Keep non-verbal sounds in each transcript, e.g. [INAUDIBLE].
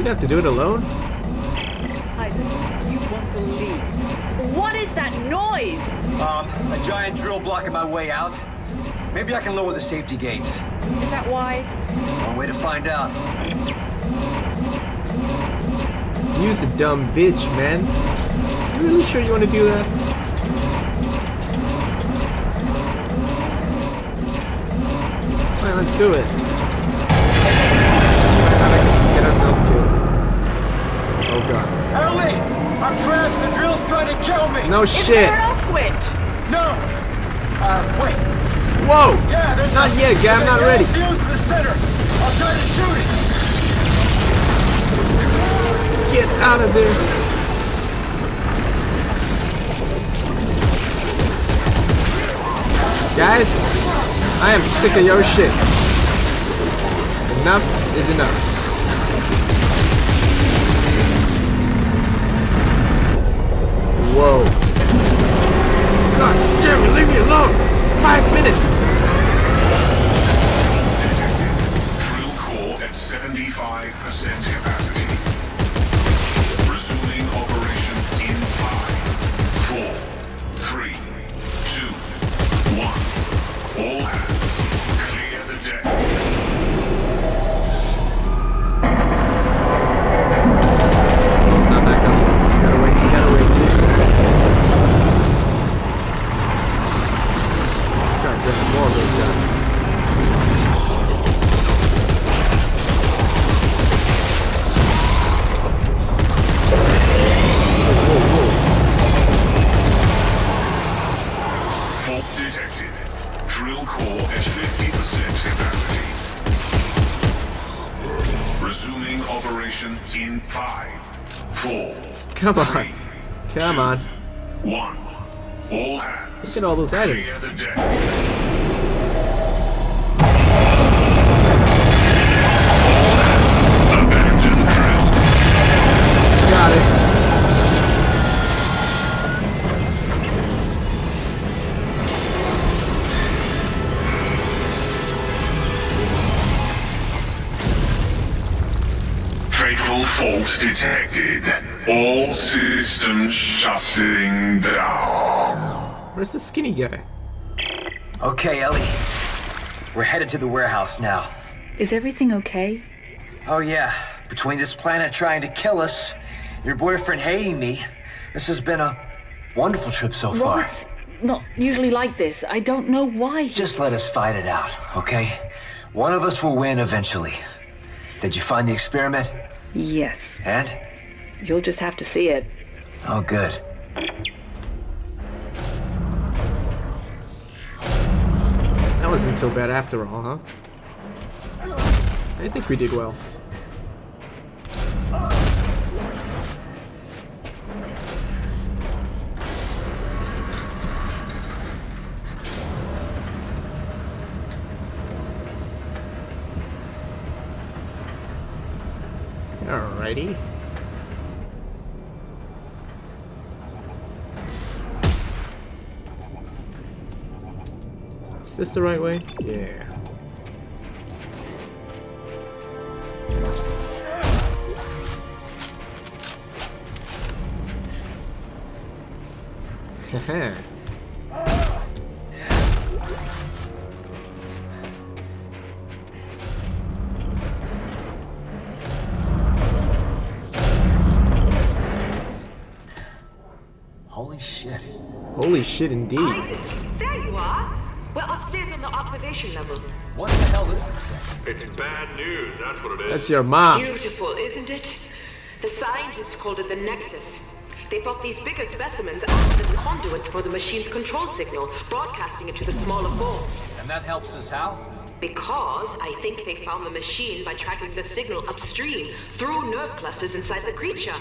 We'd have to do it alone? Isaac, you won't believe. What is that noise? Um, a giant drill blocking my way out. Maybe I can lower the safety gates. Is that why? One way to find out. Use a dumb bitch, man. You really sure you want to do that? Alright, let's do it. Get ourselves killed. Oh god. Ellie! I'm trapped! The drill's trying to kill me! No Is shit! there an switch? No! Uh, wait. Whoa! Yeah, there's Not a- yet, guy, I'm not ready. Fuse in the center. I'll try to shoot it. Get out of there! Guys, I am sick of your shit. Enough is enough. Whoa. God damn it, leave me alone! Five minutes! Come on. three, Come on. one. All hands. Look at all those items. Where's the skinny guy? Okay, Ellie. We're headed to the warehouse now. Is everything okay? Oh yeah, between this planet trying to kill us, your boyfriend hating me, this has been a wonderful trip so far. Robert's not usually like this. I don't know why. he- Just let us fight it out, okay? One of us will win eventually. Did you find the experiment? Yes. And? You'll just have to see it. Oh, good. That wasn't so bad after all, huh? I think we did well. Alrighty. Is this the right way? Yeah. Haha. [LAUGHS] Holy shit. Holy shit indeed. Upstairs observation level. What the hell is this? It's bad news, that's what it is. That's your mom. Beautiful, isn't it? The scientists called it the Nexus. They thought these bigger specimens acted as conduits for the machine's control signal, broadcasting it to the smaller forms. And that helps us how? Because I think they found the machine by tracking the signal upstream through nerve clusters inside the creature.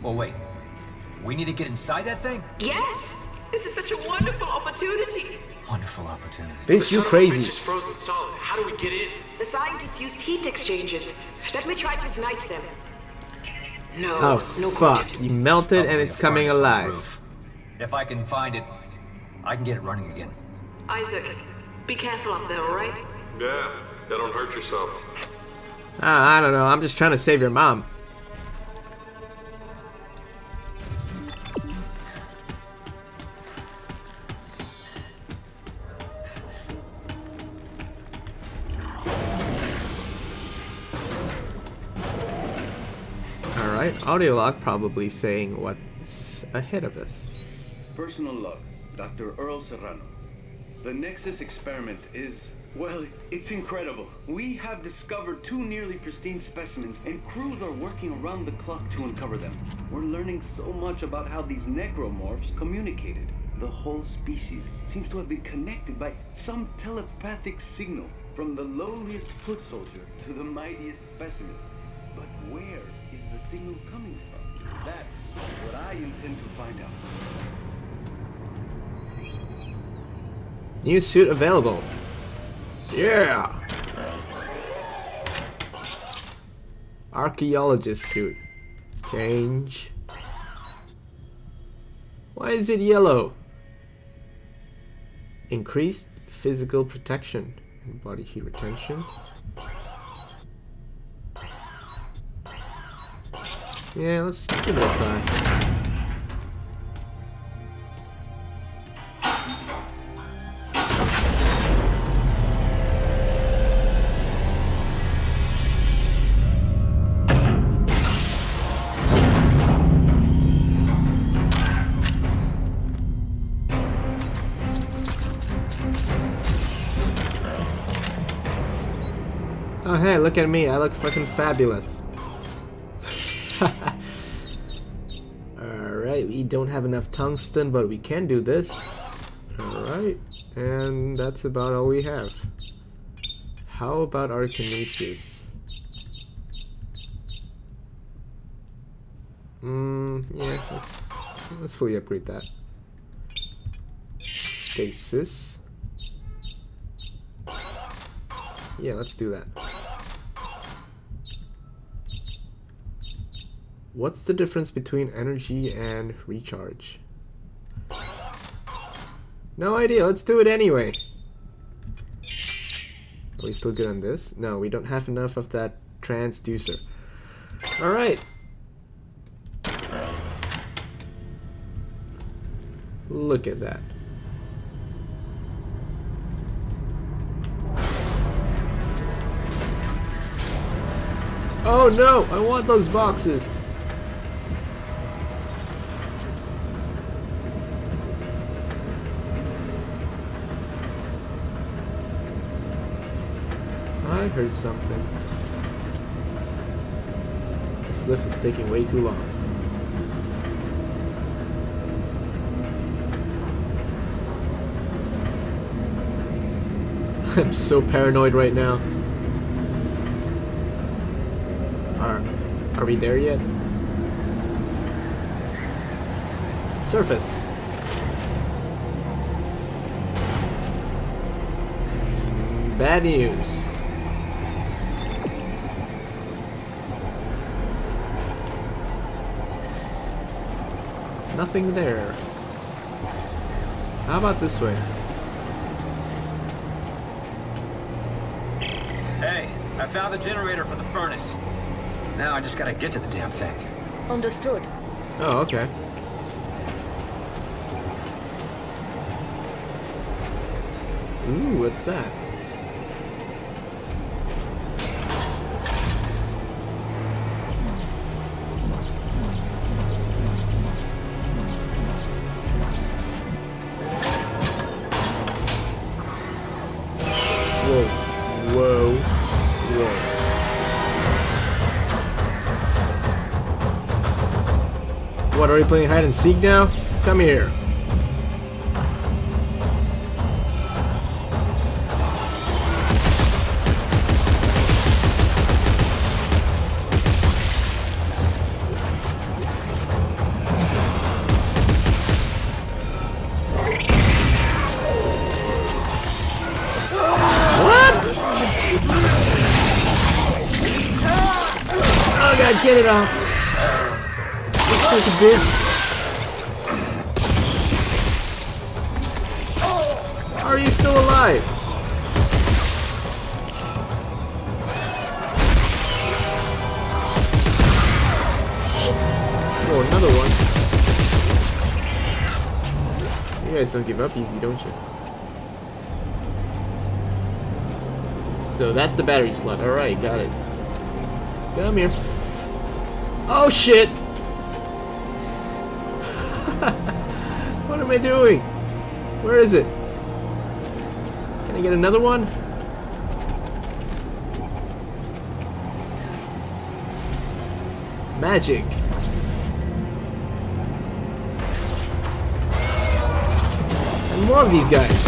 Well, wait. We need to get inside that thing? Yes! This is such a wonderful opportunity. Wonderful opportunity. Bitch, you Son of a crazy. is frozen solid. How do we get in? The scientists used heat exchangers. Let me try to ignite them. No, Oh no fuck, good. you melted and it's coming furnace on the alive. If I can find it, I can get it running again. Isaac, be careful up there, alright? Yeah, don't hurt yourself. Ah, I don't know, I'm just trying to save your mom. Audio log probably saying what's ahead of us. Personal log, Dr. Earl Serrano. The Nexus experiment is, well, it's incredible. We have discovered two nearly pristine specimens, and crews are working around the clock to uncover them. We're learning so much about how these necromorphs communicated. The whole species seems to have been connected by some telepathic signal from the lowliest foot soldier to the mightiest specimen. But where the signal coming from? That's what I intend to find out. New suit available. Yeah! Archaeologist suit. Change. Why is it yellow? Increased physical protection and body heat retention. Yeah, let's give it a try. Oh hey, look at me, I look fucking fabulous. [LAUGHS] Alright, we don't have enough tungsten, but we can do this. Alright, and that's about all we have. How about our kinesis? Mm, yeah, let's, let's fully upgrade that. Stasis. Yeah, let's do that. What's the difference between energy and recharge? No idea, let's do it anyway. Are we still good on this? No, we don't have enough of that transducer. Alright. Look at that. Oh no, I want those boxes. I heard something. This lift is taking way too long. [LAUGHS] I'm so paranoid right now. Are, are we there yet? Surface. Bad news. Nothing there. How about this way? Hey, I found the generator for the furnace. Now I just gotta get to the damn thing. Understood. Oh, okay. Ooh, what's that? Whoa. Whoa. What, are we playing hide and seek now? Come here. Get it off. This like a bitch. Are you still alive? Oh, another one. You guys don't give up easy, don't you? So that's the battery slot. Alright, got it. Come here. Oh shit! [LAUGHS] what am I doing? Where is it? Can I get another one? Magic. And more of these guys.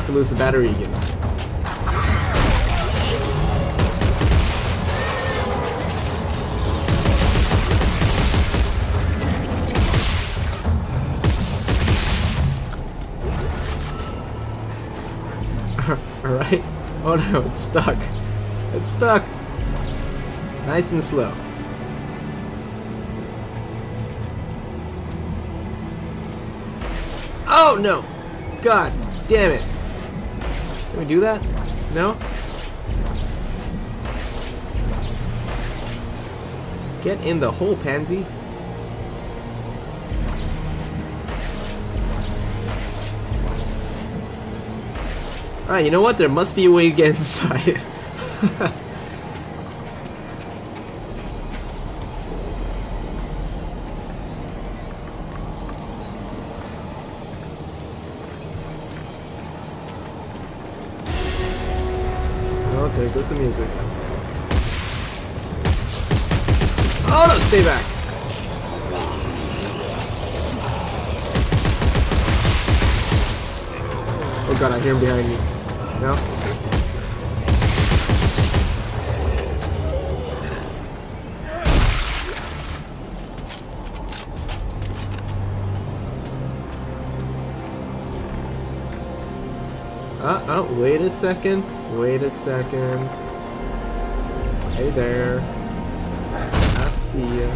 Not to lose the battery again? [LAUGHS] Alright. Oh no, it's stuck. It's stuck. Nice and slow. Oh no! God damn it. Can we do that? No? Get in the hole, pansy. Alright, you know what? There must be a way to get [LAUGHS] inside. There goes the music. Oh no, stay back! Oh god, I hear him behind me. No? Uh, oh, wait a second. Wait a second. Hey there. I see you.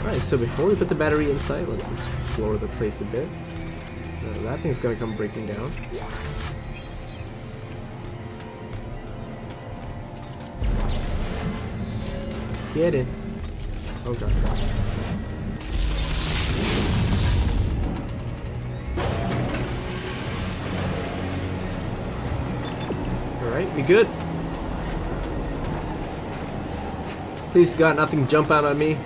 Alright, so before we put the battery inside, let's explore the place a bit. Uh, that thing's gonna come breaking down. Get it. Oh god. Alright, we good. Please God, nothing jump out on me.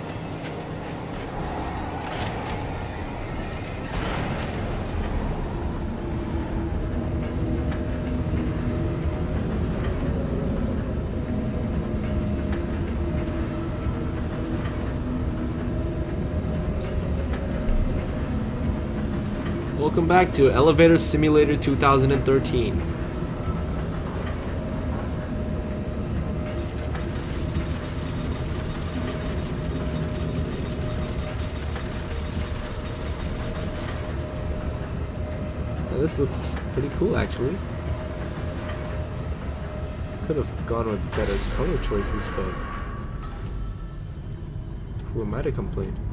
Welcome back to Elevator Simulator 2013. Now, this looks pretty cool actually. Could have gone with better color choices, but who am I to complain?